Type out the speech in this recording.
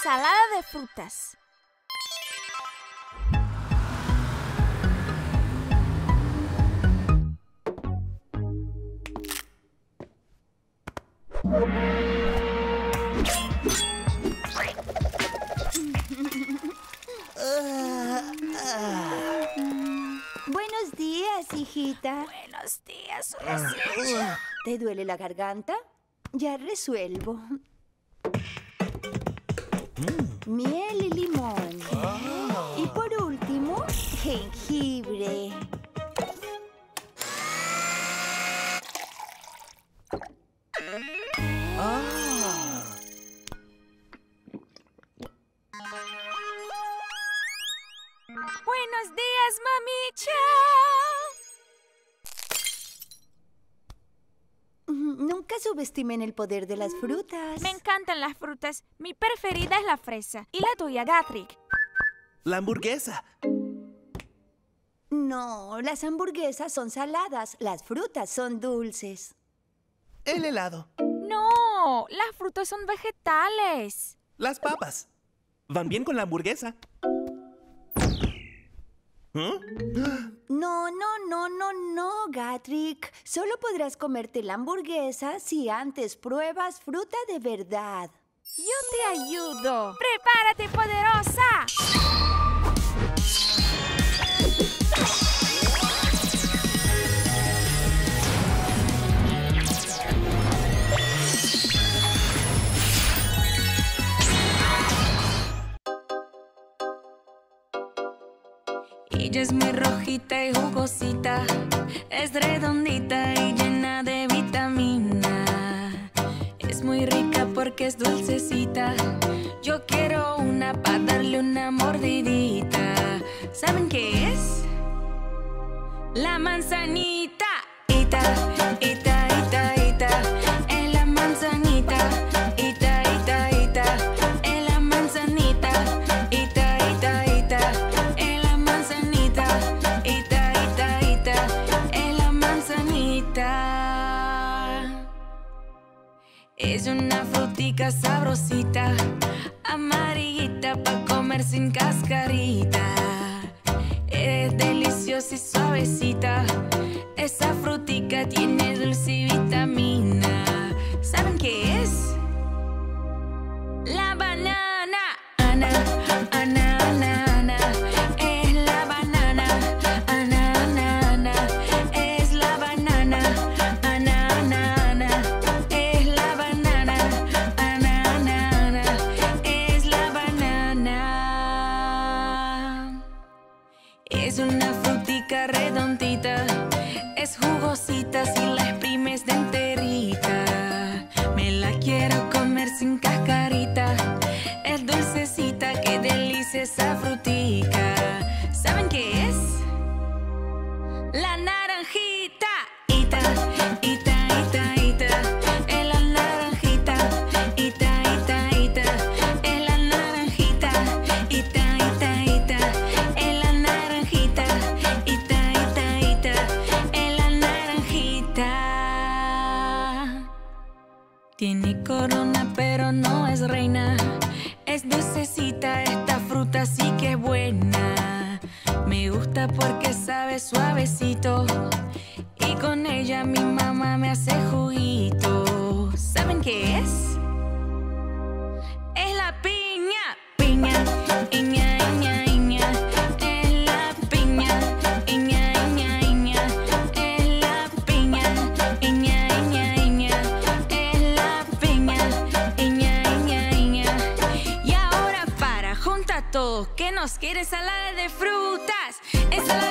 ensalada de frutas. Buenos días, hijita. Buenos días, ¿Te duele la garganta? Ya resuelvo. Miel y limón. Y por último, jengibre. Nunca subestimen el poder de las frutas. Me encantan las frutas. Mi preferida es la fresa. ¿Y la tuya, Gatrick? La hamburguesa. No, las hamburguesas son saladas, las frutas son dulces. El helado. No, las frutas son vegetales. Las papas. Van bien con la hamburguesa. ¿Mm? No, no, no, no, no, Gatrick. Solo podrás comerte la hamburguesa si antes pruebas fruta de verdad. Yo te ayudo. ¡Prepárate, poderosa! Ella es muy rojita y jugosita, darle una mordidita. ¿Saben qué es? La manzanita. Ita, ita, ita, ita. Es la manzanita. Ita, ita, ita. Es la manzanita. Ita, ita, ita. Es la manzanita. Ita, ita, ita. Es la manzanita. Es una frutica sabrosita, amarillita pa' comer sin cascarita. Es deliciosa y suavecita. Esa frutica tiene dulce y vitamina. Tiene corona pero no es reina. Es dulcecita, esta fruta sí que es buena. Me gusta porque sabe suavecito. Y con ella mi mamá me hace juguito. ¿Saben qué es? Nos quiere ensalada de frutas.